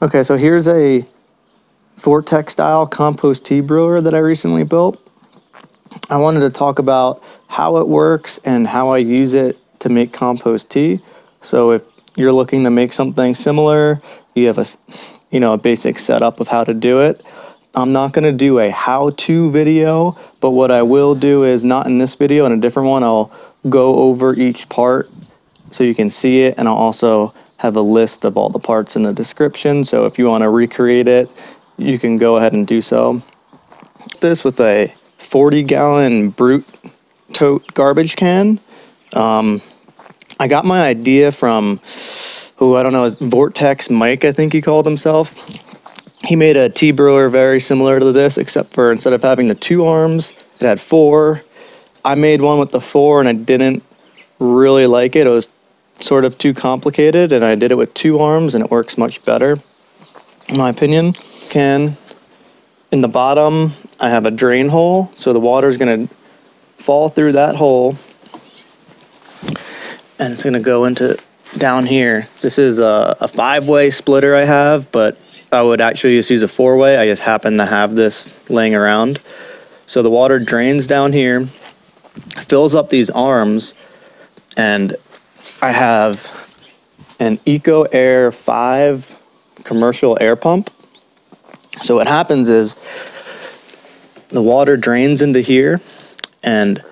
Okay, so here's a Vortex style compost tea brewer that I recently built. I wanted to talk about how it works and how I use it to make compost tea. So if you're looking to make something similar, you have a you know a basic setup of how to do it. I'm not going to do a how-to video, but what I will do is not in this video, in a different one, I'll go over each part so you can see it and I'll also have a list of all the parts in the description. So if you want to recreate it, you can go ahead and do so. This with a 40 gallon brute tote garbage can. Um, I got my idea from who I don't know is Vortex Mike, I think he called himself. He made a tea brewer very similar to this, except for instead of having the two arms, it had four. I made one with the four and I didn't really like it. It was sort of too complicated and I did it with two arms and it works much better in my opinion. Can in the bottom I have a drain hole so the water is going to fall through that hole and it's going to go into down here. This is a, a five-way splitter I have but I would actually just use a four-way. I just happen to have this laying around. So the water drains down here, fills up these arms and I have an Eco Air 5 commercial air pump. So what happens is the water drains into here and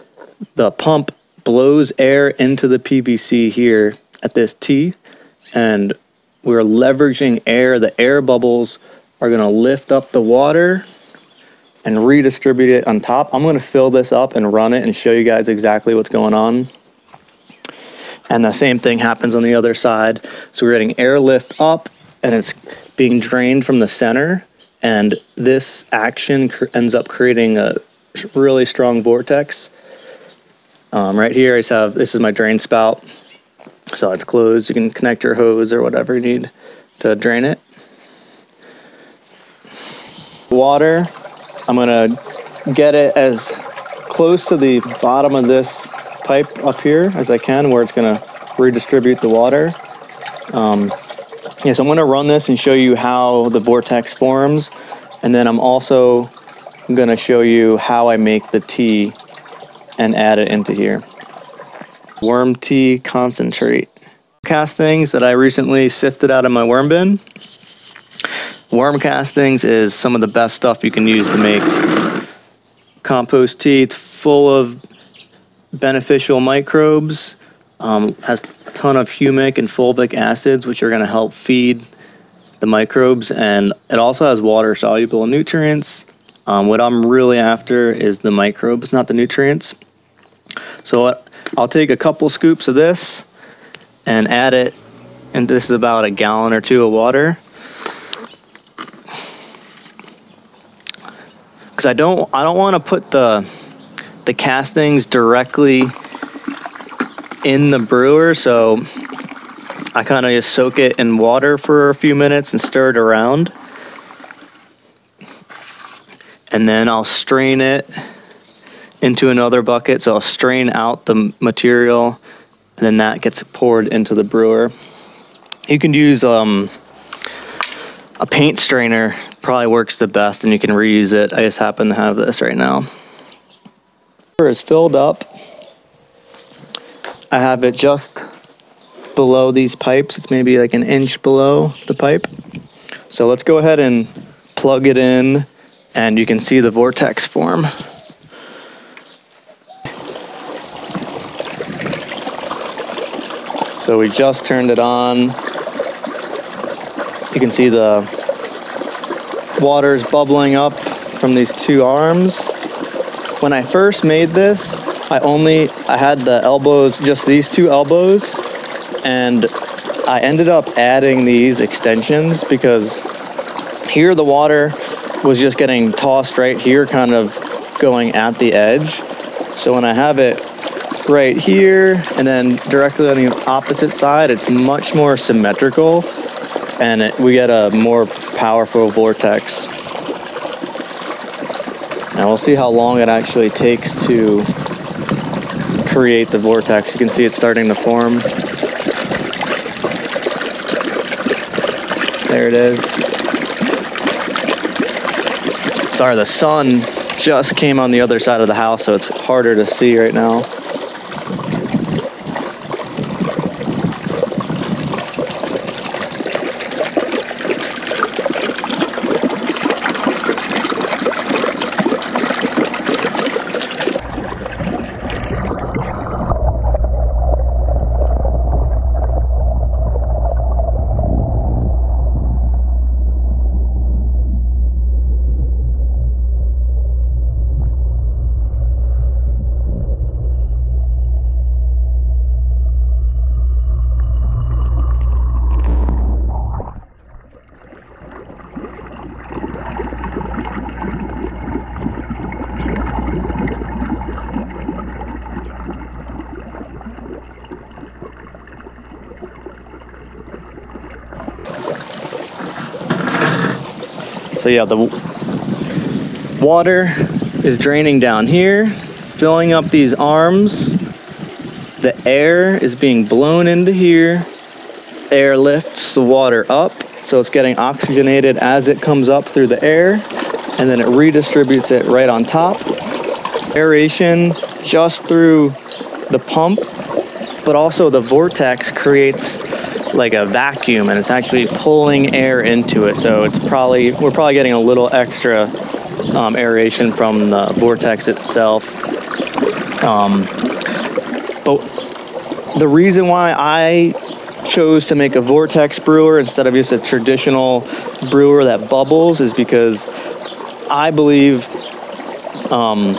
the pump blows air into the PVC here at this T and we're leveraging air. The air bubbles are gonna lift up the water and redistribute it on top. I'm gonna fill this up and run it and show you guys exactly what's going on. And the same thing happens on the other side. So we're getting air lift up and it's being drained from the center. And this action ends up creating a really strong vortex. Um, right here, I have, this is my drain spout. So it's closed. You can connect your hose or whatever you need to drain it. Water, I'm gonna get it as close to the bottom of this pipe up here as I can where it's gonna redistribute the water. Um, yeah, so I'm gonna run this and show you how the vortex forms. And then I'm also gonna show you how I make the tea and add it into here. Worm tea concentrate. Castings that I recently sifted out of my worm bin. Worm castings is some of the best stuff you can use to make compost tea. It's full of beneficial microbes, um, has a ton of humic and fulvic acids, which are going to help feed the microbes, and it also has water soluble nutrients. Um, what I'm really after is the microbes, not the nutrients. So I'll take a couple scoops of this and add it, and this is about a gallon or two of water. Because I don't, I don't want to put the the castings directly in the brewer, so I kind of just soak it in water for a few minutes and stir it around. And then I'll strain it into another bucket. So I'll strain out the material and then that gets poured into the brewer. You can use um, a paint strainer, probably works the best and you can reuse it. I just happen to have this right now is filled up. I have it just below these pipes. It's maybe like an inch below the pipe. So let's go ahead and plug it in and you can see the vortex form. So we just turned it on. You can see the water's bubbling up from these two arms. When I first made this, I only, I had the elbows, just these two elbows, and I ended up adding these extensions because here the water was just getting tossed right here, kind of going at the edge. So when I have it right here and then directly on the opposite side, it's much more symmetrical and it, we get a more powerful vortex. Now we'll see how long it actually takes to create the vortex. You can see it's starting to form. There it is. Sorry, the sun just came on the other side of the house, so it's harder to see right now. So yeah, the water is draining down here, filling up these arms. The air is being blown into here. Air lifts the water up, so it's getting oxygenated as it comes up through the air, and then it redistributes it right on top. Aeration just through the pump, but also the vortex creates like a vacuum and it's actually pulling air into it. So it's probably, we're probably getting a little extra um, aeration from the vortex itself. Um, but the reason why I chose to make a vortex brewer instead of just a traditional brewer that bubbles is because I believe um,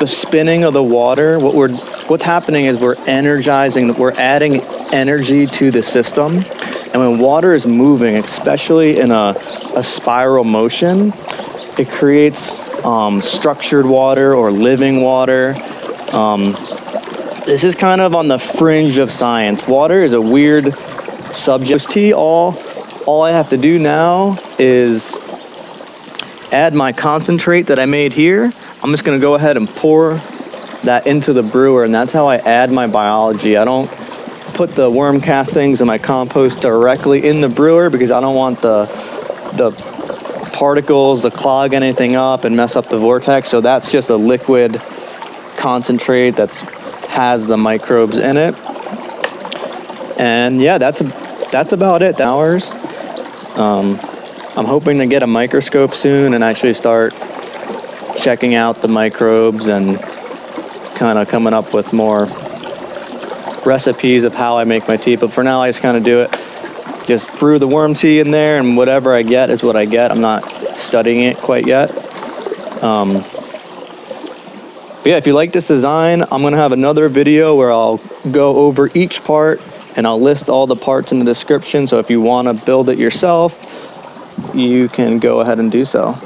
the spinning of the water, what we're what's happening is we're energizing, we're adding energy to the system. And when water is moving, especially in a, a spiral motion, it creates um, structured water or living water. Um, this is kind of on the fringe of science. Water is a weird subject. Tea, all, all I have to do now is add my concentrate that I made here. I'm just gonna go ahead and pour that into the brewer, and that's how I add my biology. I don't put the worm castings and my compost directly in the brewer because I don't want the the particles to clog anything up and mess up the vortex. So that's just a liquid concentrate that's has the microbes in it. And yeah, that's that's about it. Hours. Um, I'm hoping to get a microscope soon and actually start checking out the microbes and kind of coming up with more recipes of how I make my tea. But for now, I just kind of do it. Just brew the worm tea in there, and whatever I get is what I get. I'm not studying it quite yet. Um, but yeah, if you like this design, I'm gonna have another video where I'll go over each part and I'll list all the parts in the description. So if you wanna build it yourself, you can go ahead and do so.